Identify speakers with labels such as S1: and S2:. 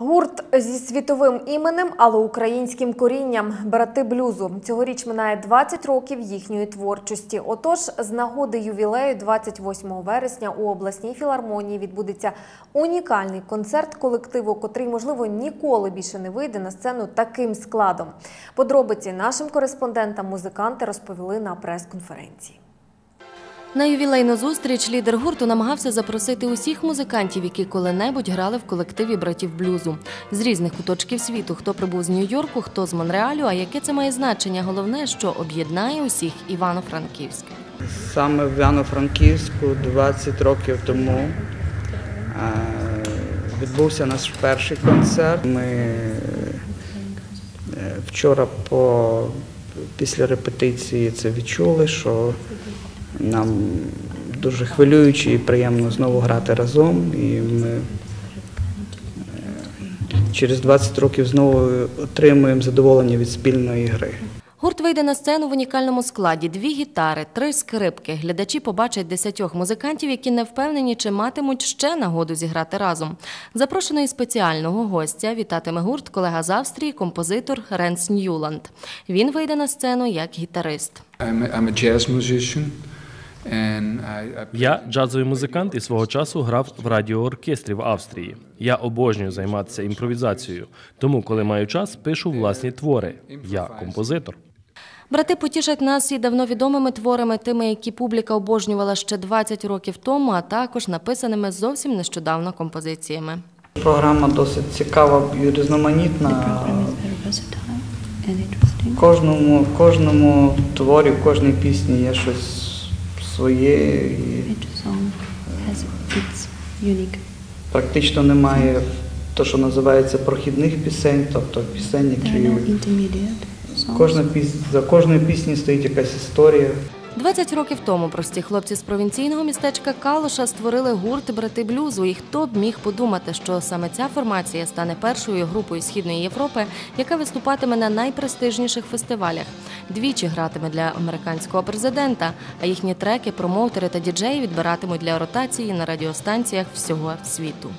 S1: Гурт зі світовим іменем, але українським корінням брати блюзу. Цьогоріч минає 20 років їхньої творчості. Отож, з нагоди ювілею 28 вересня у обласній філармонії відбудеться унікальний концерт колективу, котрий, можливо, ніколи більше не вийде на сцену таким складом. Подробиці нашим кореспондентам музиканти розповіли на прес-конференції.
S2: На ювілейну зустріч лідер гурту намагався запросити усіх музикантів, які коли-небудь грали в колективі братів блюзу з різних куточків світу. Хто прибув з Нью-Йорку, хто з Монреалю. А яке це має значення? Головне, що об'єднає усіх Івано-Франківськ.
S3: Саме в Івано-Франківську 20 років тому е, відбувся наш перший концерт. Ми е, вчора по, після репетиції це відчули, що нам дуже хвилююче і приємно знову грати разом. І ми е, через 20 років знову отримуємо задоволення від спільної гри.
S2: Гурт вийде на сцену в унікальному складі: дві гітари, три скрипки. Глядачі побачать десятьох музикантів, які не впевнені, чи матимуть ще нагоду зіграти разом. Запрошений спеціального гостя вітатиме гурт колега з Австрії, композитор Ренс Ньюланд. Він вийде на сцену як гітарист.
S4: I'm a, I'm a jazz musician, and I, I
S5: Я джазовий музикант і свого часу грав в радіооркестрі в Австрії. Я обожнюю займатися імпровізацією, тому, коли маю час, пишу власні твори. Я композитор.
S2: Брати потішать нас і давно відомими творами, тими, які публіка обожнювала ще 20 років тому, а також написаними зовсім нещодавно композиціями.
S3: Програма досить цікава і різноманітна. В кожному, в кожному творі, в кожній пісні є щось своє. І практично немає те, що називається прохідних пісень, тобто пісень, які кожна піс... за кожною піснею стоїть якась історія.
S2: 20 років тому прості хлопці з провінційного містечка Калуша створили гурт брати блюзу. І хто б міг подумати, що саме ця формація стане першою групою східної Європи, яка виступатиме на найпрестижніших фестивалях. Двічі гратиме для американського президента, а їхні треки, промоутери та діджеї відбиратимуть для ротації на радіостанціях всього світу.